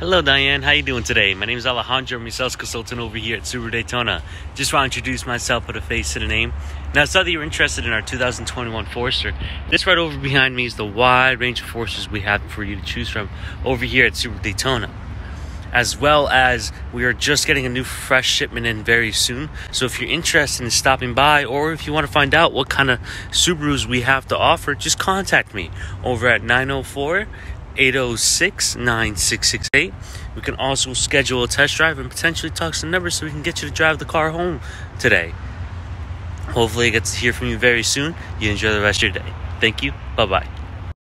Hello Dianne, how you doing today? My name is Alejandro, I'm your sales consultant over here at Subaru Daytona. Just want to introduce myself, put a face to the name. Now I saw that you're interested in our 2021 Forester. This right over behind me is the wide range of Foresters we have for you to choose from over here at Subaru Daytona. As well as we are just getting a new fresh shipment in very soon. So if you're interested in stopping by or if you want to find out what kind of Subarus we have to offer, just contact me over at 904 806 9668. We can also schedule a test drive and potentially talk some numbers so we can get you to drive the car home today. Hopefully, I get to hear from you very soon. You enjoy the rest of your day. Thank you. Bye bye.